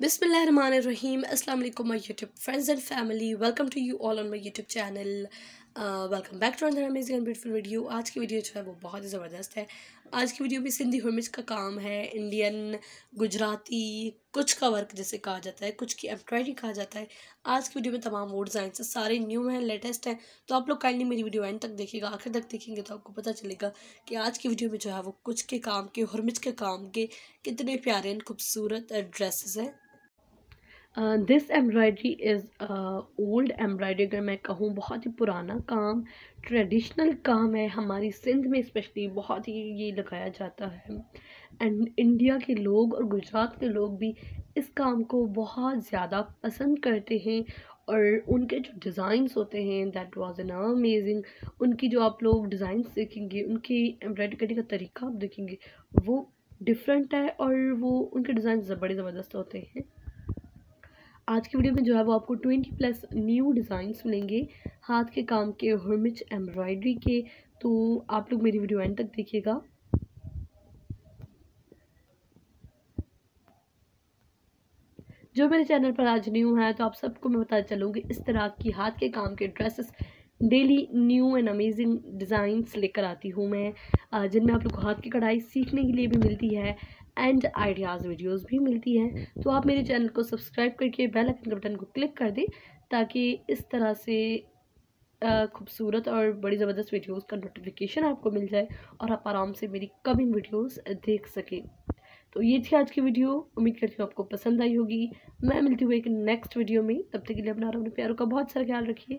Bismillahirrahmanirrahim. Assalamu alaikum my YouTube friends and family. Welcome to you all on my YouTube channel. Welcome back to another amazing and beautiful video आज की video जो है वो बहुत ही ज़बरदस्त है आज की वीडियो भी सिंधी हरमिज का काम है इंडियन, गुजराती, कुछ का वर्क जैसे कहा जाता है, कुछ की एम्ब्रॉयडरी कहा जाता है आज की वीडियो में तमाम वो डिज़ाइन सारे न्यू हैं, लेटेस्ट हैं तो आप लोग काइंडली मेरी वीडियो एंड तक देखिएगा, आखिर तक देखेंगे तो आपको पता चलेगा कि आज की वीडियो में जो है वो कुछ के काम के हरमिज के काम के कितने प्यारे एंड खूबसूरत ड्रेसेस हैं this embroidery is old embroidery अगर मैं कहूँ, बहुत ही पुराना काम ट्रेडिशनल काम है हमारी सिंध में स्पेशली बहुत ही ये लगाया जाता है। एंड इंडिया के लोग और गुजरात के लोग भी इस काम को बहुत ज़्यादा पसंद करते हैं और उनके जो डिज़ाइंस होते हैं दैट वाज एन अमेजिंग उनकी जो आप लोग डिज़ाइन देखेंगे, उनकी एम्ब्रॉयडरी करने का तरीका आप देखेंगे, वो डिफरेंट है और वो उनके डिज़ाइन बड़े ज़बरदस्त होते हैं। आज की वीडियो में जो है वो आपको ट्वेंटी प्लस न्यू डिज़ाइंस मिलेंगे हाथ के काम के हरमिच एम्ब्रॉयडरी के। तो आप लोग मेरी वीडियो एंड तक देखिएगा। जो मेरे चैनल पर आज न्यू है तो आप सबको मैं बता चलूँगी इस तरह की हाथ के काम के dresses daily new and amazing designs लेकर आती हूँ मैं जिनमें आप लोग हाथ की कढ़ाई सीखने के लिए भी मिलती है एंड आइडियाज़ वीडियोस भी मिलती हैं। तो आप मेरे चैनल को सब्सक्राइब करके बेल आइकन के बटन को क्लिक कर दें ताकि इस तरह से खूबसूरत और बड़ी ज़बरदस्त वीडियोस का नोटिफिकेशन आपको मिल जाए और आप आराम से मेरी कमिंग वीडियोस देख सकें। तो ये थी आज की वीडियो उम्मीद करती हूँ आपको पसंद आई होगी। मैं मिलती हूँ एक नेक्स्ट वीडियो में, तब तक के लिए अपना अपने प्यारों का बहुत सारा ख्याल रखिए।